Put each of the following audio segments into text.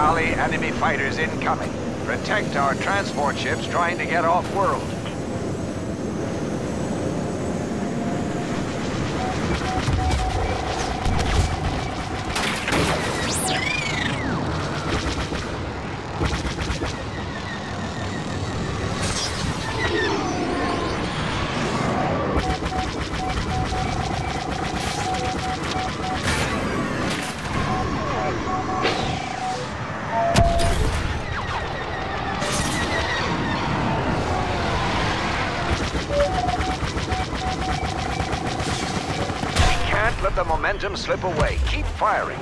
Kali, enemy fighters incoming. Protect our transport ships trying to get off-world. Slip away. Keep firing.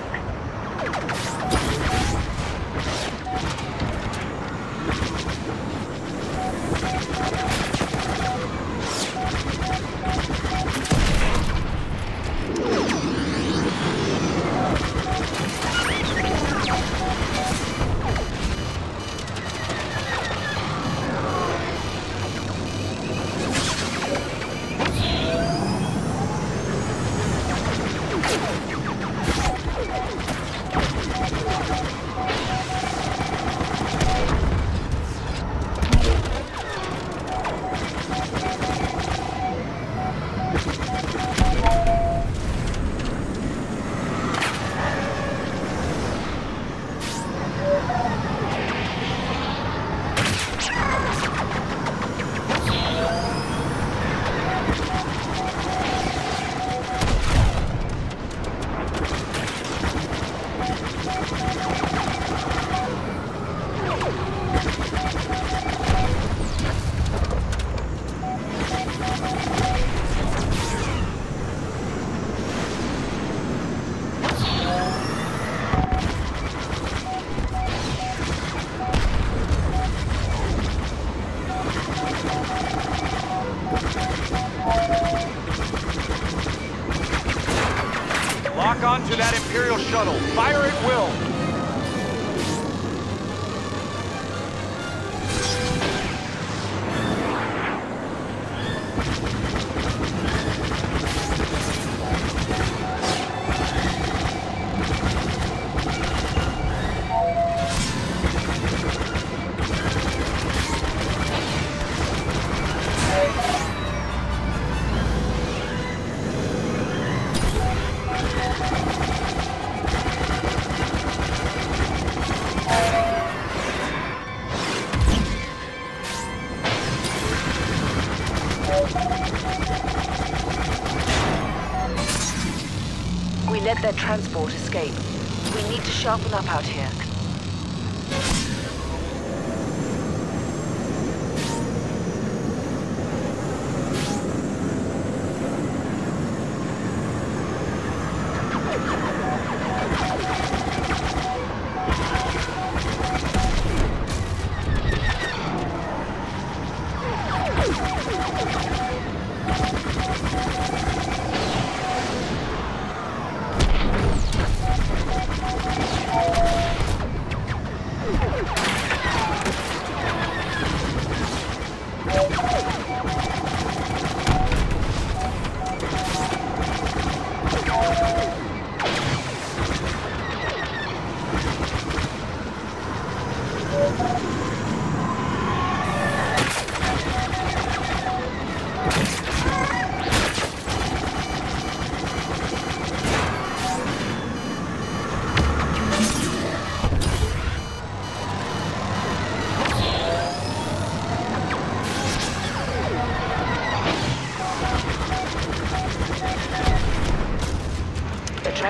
We let their transport escape. We need to sharpen up out here.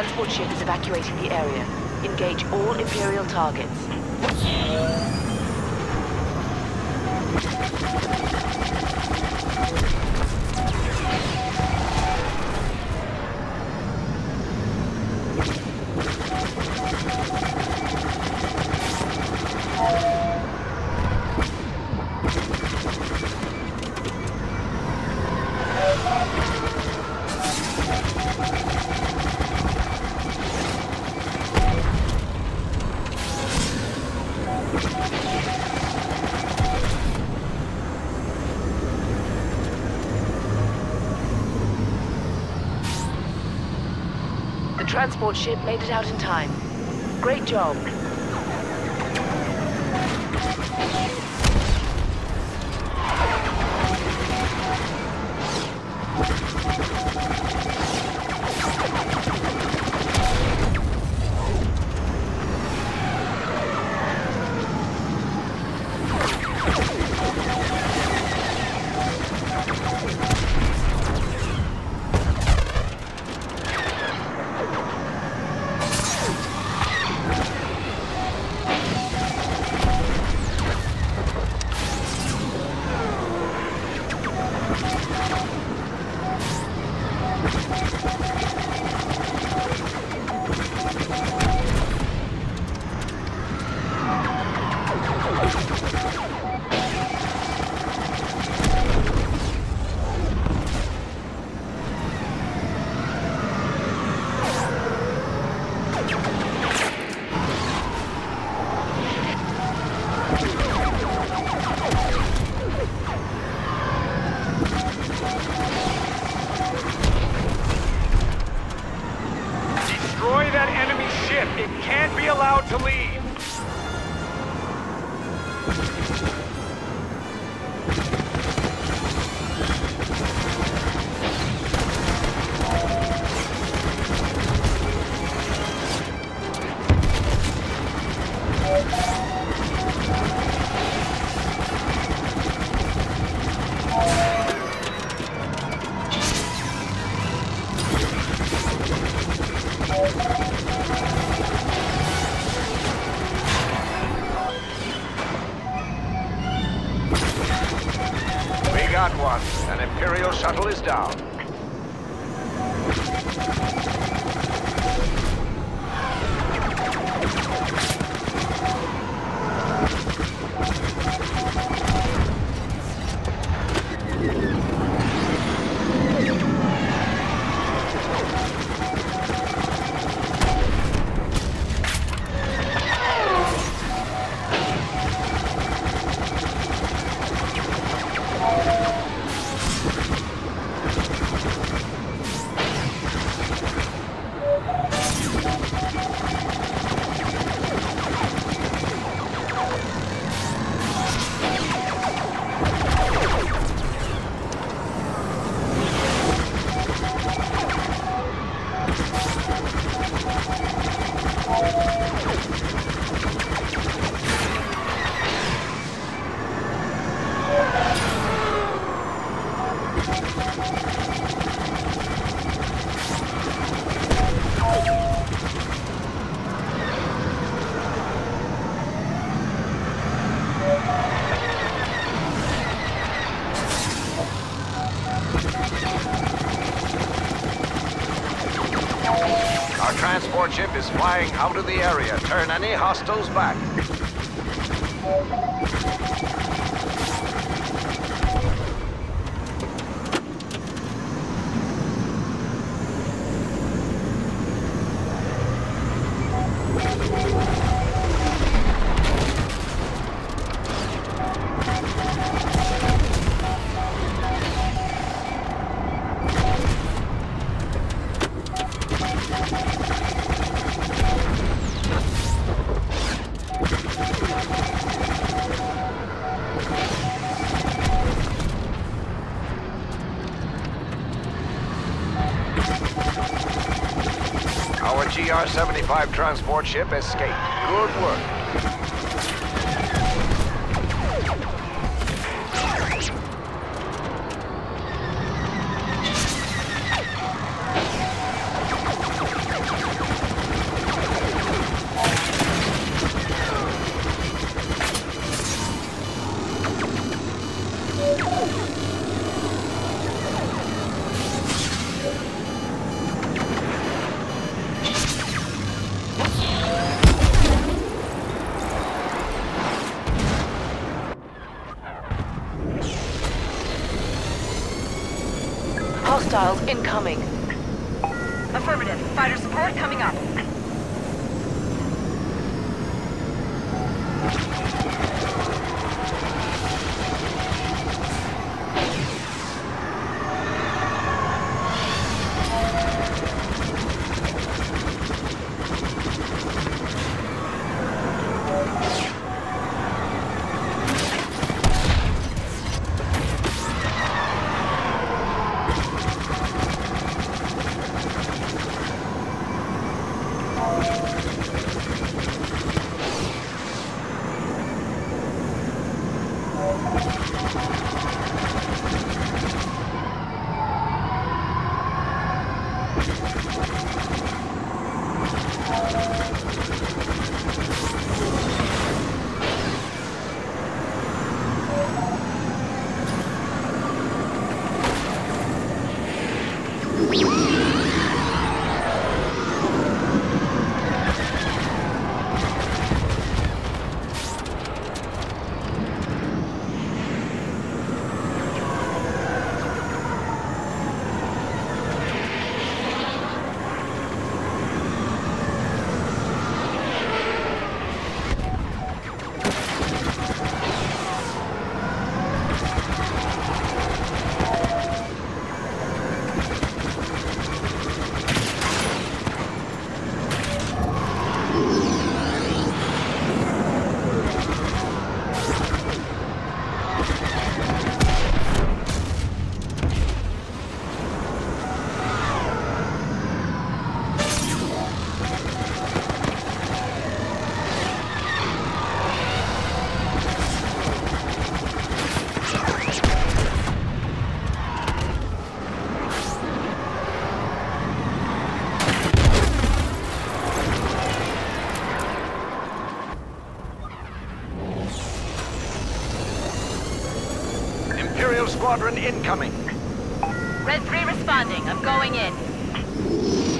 Transport ship is evacuating the area. Engage all Imperial targets. Transport ship made it out in time. Great job. ハハハ。Imperial shuttle is down. Is flying out of the area. Turn any hostiles back. GR-75 transport ship escaped. Good work. Incoming. Affirmative. Fighter support coming up. incoming. Red 3 responding. I'm going in.